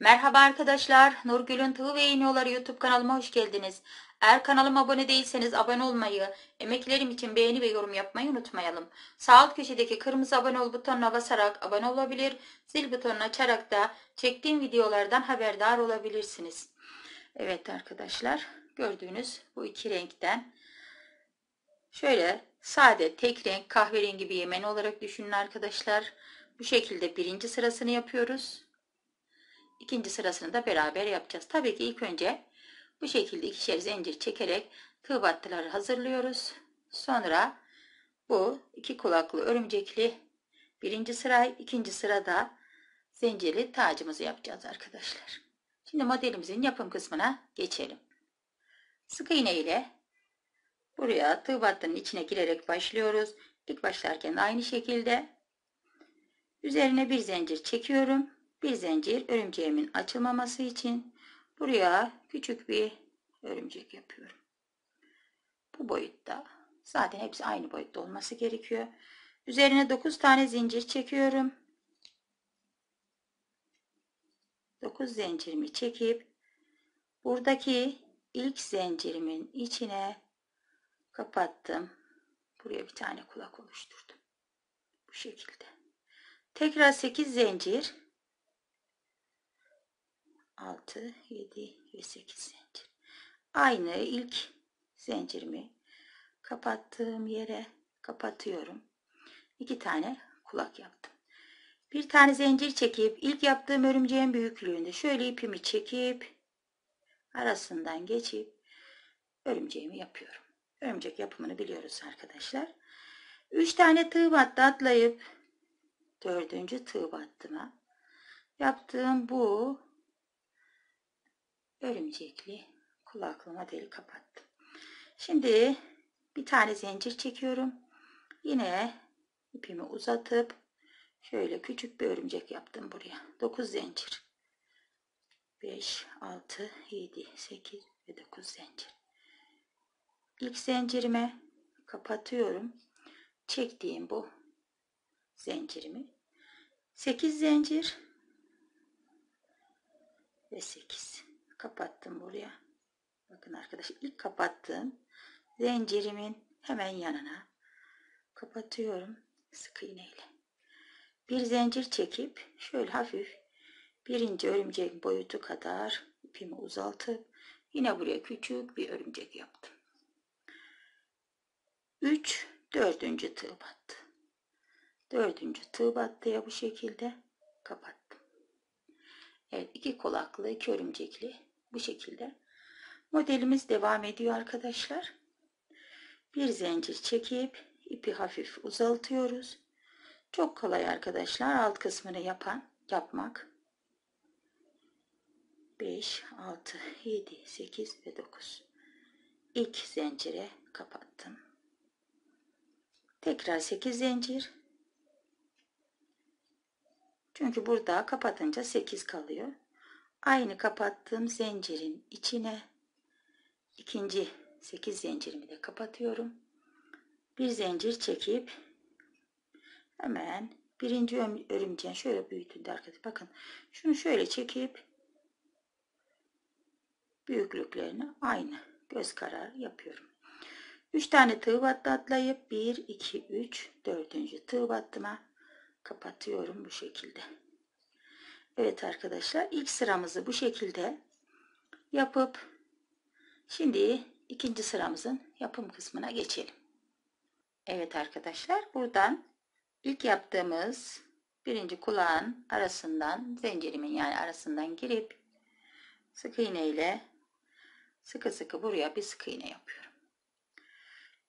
Merhaba arkadaşlar, Nurgül'ün Tığ ve İğniyorları YouTube kanalıma hoş geldiniz. Eğer kanalıma abone değilseniz abone olmayı, emeklerim için beğeni ve yorum yapmayı unutmayalım. Sağ alt köşedeki kırmızı abone ol butonuna basarak abone olabilir, zil butonunu açarak da çektiğim videolardan haberdar olabilirsiniz. Evet arkadaşlar, gördüğünüz bu iki renkten şöyle sade tek renk kahverengi bir yemen olarak düşünün arkadaşlar. Bu şekilde birinci sırasını yapıyoruz. İkinci sırasını da beraber yapacağız. Tabii ki ilk önce bu şekilde ikişer zincir çekerek tığ battıları hazırlıyoruz. Sonra bu iki kulaklı örümcekli birinci sıra, ikinci sırada zincirli tacımızı yapacağız arkadaşlar. Şimdi modelimizin yapım kısmına geçelim. Sık iğne ile buraya tığ battının içine girerek başlıyoruz. İlk başlarken aynı şekilde üzerine bir zincir çekiyorum bir zincir örümceğimin açılmaması için buraya küçük bir örümcek yapıyorum. Bu boyutta zaten hepsi aynı boyutta olması gerekiyor. Üzerine 9 tane zincir çekiyorum. 9 zincirimi çekip buradaki ilk zincirimin içine kapattım. Buraya bir tane kulak oluşturdum. Bu şekilde. Tekrar 8 zincir 6, 7 ve 8 zincir. Aynı ilk zincirimi kapattığım yere kapatıyorum. İki tane kulak yaptım. Bir tane zincir çekip ilk yaptığım örümceğin büyüklüğünde şöyle ipimi çekip arasından geçip örümceğimi yapıyorum. Örümcek yapımını biliyoruz arkadaşlar. 3 tane tığ battı atlayıp dördüncü tığ battıma yaptığım bu örümcekli kulaklı modeli kapattım. Şimdi bir tane zincir çekiyorum. Yine ipimi uzatıp şöyle küçük bir örümcek yaptım buraya. 9 zincir. 5, 6, 7, 8 ve 9 zincir. İlk zincirime kapatıyorum. Çektiğim bu zincirimi. 8 zincir ve 8 kapattım buraya. Bakın arkadaşlar ilk kapattığım zincirimin hemen yanına kapatıyorum sık iğneyle. Bir zincir çekip şöyle hafif birinci örümcek boyutu kadar ipimi uzaltıp yine buraya küçük bir örümcek yaptım. 3 dördüncü tığ battı. Dördüncü tığ battıya bu şekilde kapattım. Evet iki kulaklı iki örümcekli bu şekilde. Modelimiz devam ediyor arkadaşlar. Bir zincir çekip ipi hafif uzaltıyoruz. Çok kolay arkadaşlar alt kısmını yapan yapmak. 5, 6, 7, 8 ve 9. İlk zincire kapattım. Tekrar 8 zincir. Çünkü burada kapatınca 8 kalıyor aynı kapattığım zincirin içine ikinci 8 zincirimi de kapatıyorum. Bir zincir çekip hemen birinci örümceğin şöyle büyütüldü arkadaşlar. Bakın şunu şöyle çekip büyüklüklerini aynı göz kararı yapıyorum. 3 tane tığ battı atlayıp 1 2 3 4. tığ battıma kapatıyorum bu şekilde. Evet arkadaşlar ilk sıramızı bu şekilde yapıp şimdi ikinci sıramızın yapım kısmına geçelim. Evet arkadaşlar buradan ilk yaptığımız birinci kulağın arasından zincirimin yani arasından girip sık iğne ile sıkı sıkı buraya bir sık iğne yapıyorum.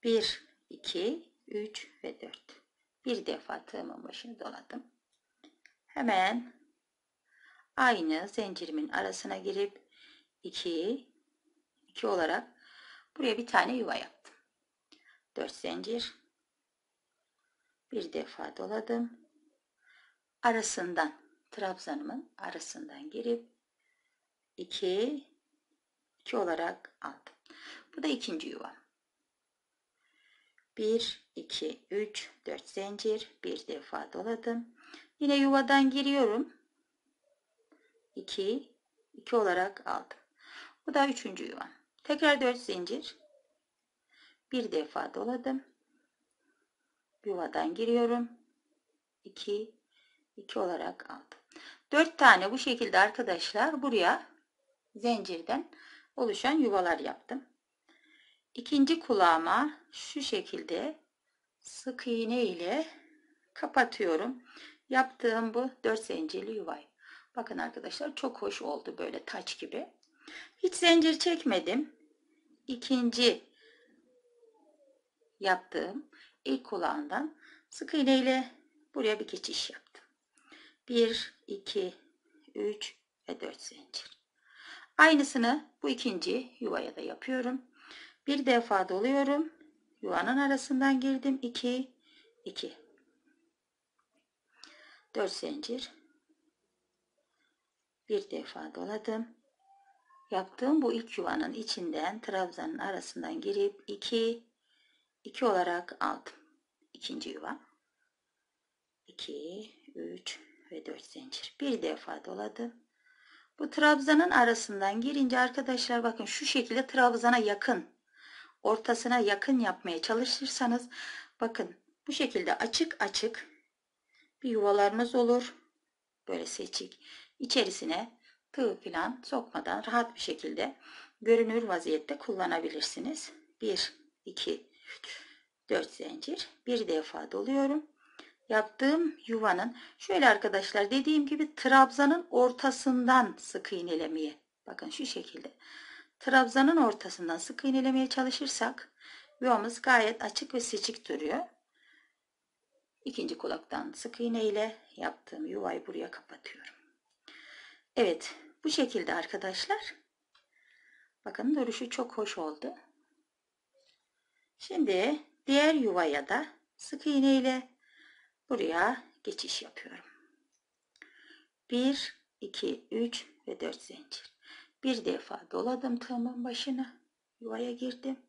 1 2 3 ve 4 bir defa tığımın başını doladım. Hemen aynı zincirimin arasına girip 2 2 olarak buraya bir tane yuva yaptım. 4 zincir bir defa doladım. Arasından trabzanımın arasından girip 2 2 olarak aldım. Bu da ikinci yuva. 1 2 3 4 zincir bir defa doladım. Yine yuvadan giriyorum. 2, 2 olarak aldım. Bu da üçüncü yuvam. Tekrar 4 zincir. Bir defa doladım. Yuvadan giriyorum. 2, 2 olarak aldım. 4 tane bu şekilde arkadaşlar buraya zincirden oluşan yuvalar yaptım. İkinci kulağıma şu şekilde sık iğne ile kapatıyorum. Yaptığım bu 4 zincirli yuvayı. Bakın arkadaşlar çok hoş oldu böyle taç gibi. Hiç zincir çekmedim. İkinci yaptığım ilk kulağından sık iğne ile buraya bir geçiş yaptım. 1, 2, 3 ve 4 zincir. Aynısını bu ikinci yuvaya da yapıyorum. Bir defa doluyorum. Yuvanın arasından girdim. 2, 2. 4 zincir. Bir defa doladım. Yaptığım bu ilk yuvanın içinden trabzanın arasından girip 2, 2 olarak aldım. İkinci yuva. 2, 3 ve 4 zincir. Bir defa doladım. Bu trabzanın arasından girince arkadaşlar bakın şu şekilde trabzana yakın ortasına yakın yapmaya çalışırsanız bakın bu şekilde açık açık bir yuvalarınız olur. Böyle seçik. İçerisine tığ falan sokmadan rahat bir şekilde görünür vaziyette kullanabilirsiniz. 1, 2, 4 zincir. Bir defa doluyorum. Yaptığım yuvanın şöyle arkadaşlar dediğim gibi trabzanın ortasından sık iğnelemeye. Bakın şu şekilde trabzanın ortasından sık iğnelemeye çalışırsak yuvamız gayet açık ve seçik duruyor. İkinci kulaktan sık iğne ile yaptığım yuvayı buraya kapatıyorum. Evet bu şekilde arkadaşlar. Bakın duruşu çok hoş oldu. Şimdi diğer yuvaya da sık iğne ile buraya geçiş yapıyorum. 1, 2, 3 ve 4 zincir. Bir defa doladım tığımın başına. Yuvaya girdim.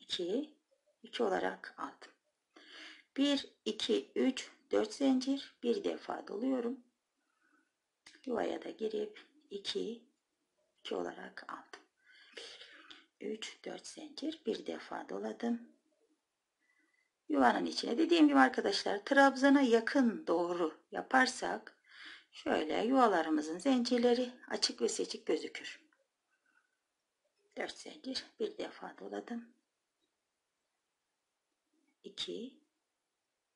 2 2 olarak aldım. 1 2 3 4 zincir bir defa doluyorum. Yuvaya da girip 2 2 olarak aldım. 3 4 zincir bir defa doladım. Yuvanın içine dediğim gibi arkadaşlar trabzana yakın doğru yaparsak Şöyle yuvalarımızın zincirleri açık ve seçik gözükür. 4 zincir bir defa doladım. 2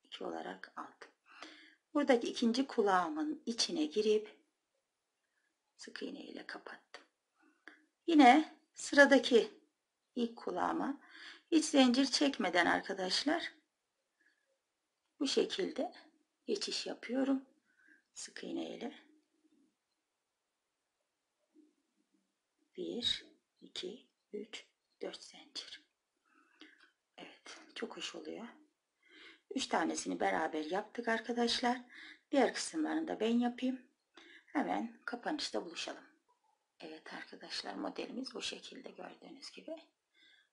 2 olarak aldım. Buradaki ikinci kulağımın içine girip sık iğne ile kapattım. Yine sıradaki ilk kulağıma hiç zincir çekmeden arkadaşlar bu şekilde geçiş yapıyorum sık iğne ile 1 2 3 4 zincir. Evet çok hoş oluyor. 3 tanesini beraber yaptık arkadaşlar. Diğer kısımlarını da ben yapayım hemen kapanışta buluşalım Evet arkadaşlar modelimiz bu şekilde gördüğünüz gibi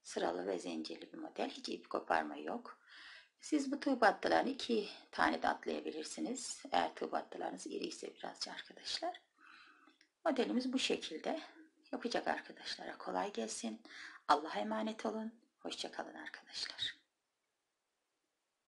sıralı ve zincirli bir model hiç ip koparma yok siz bu tığ battılarını iki tane de atlayabilirsiniz. Eğer tığ battılarınız iri ise birazcık arkadaşlar. Modelimiz bu şekilde. Yapacak arkadaşlara kolay gelsin. Allah'a emanet olun. Hoşçakalın arkadaşlar.